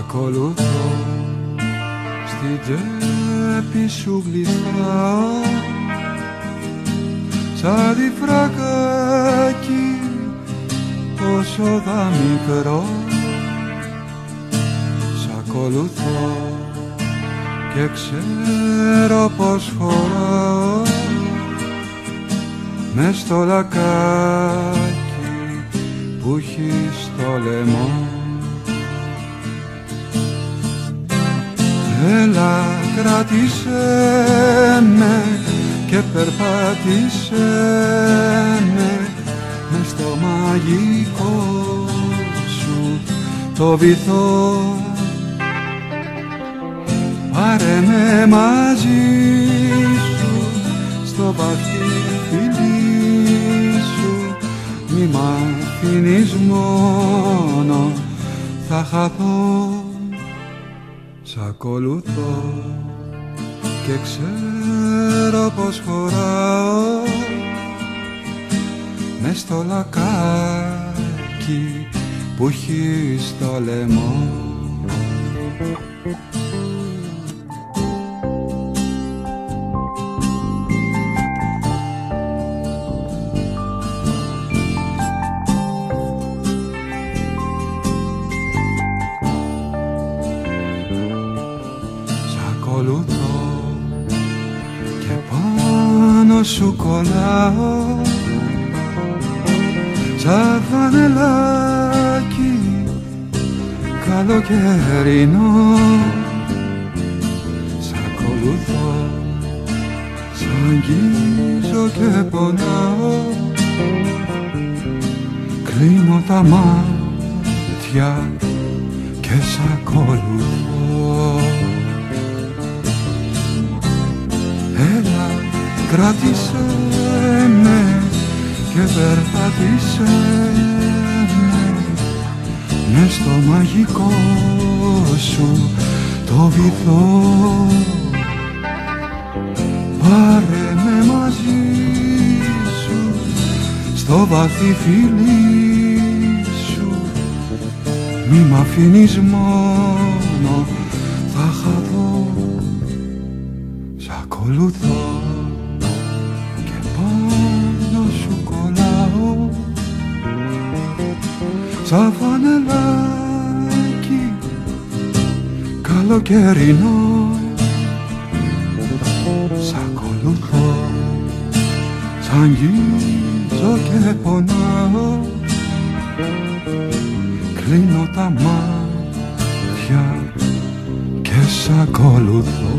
ακολουθώ. Στην τσέπη σου γλιστράω. Σαν τη φρακάκι όσο δα μικρό. Σ' ακολουθώ και ξέρω πως χωράω μες στο λακάκι που έχει στο λαιμό Έλα κράτησέ με και περπάτησέ με μες στο μαγικό σου το βυθό. Πάρε με μαζί σου στο βαθύ φιλί σου. Μη μ' αφήνεις μόνο θα χαθώ Σ' ακολουθώ και ξέρω πως χωράω μες στο λακάκι που έχει στο λαιμό πάνω σου κολλάω σαν φανελάκι καλοκαιρινό. Σ' ακολουθώ σ' αγγίζω και πονάω. Κλείνω τα μάτια και σ' ακολουθώ κράτησέ με και περπάτησέ με. Μες στο μαγικό σου το βυθό. Πάρε με μαζί σου στο βαθύ φιλί σου. Μη μ' αφήνεις μόνο θα χαθώ. Σ' ακολουθώ σαν φανελάκι καλοκαιρινό. Σ' ακολουθώ σ' αγγίζω και πονάω. Κλείνω τα μάτια και σ' ακολουθώ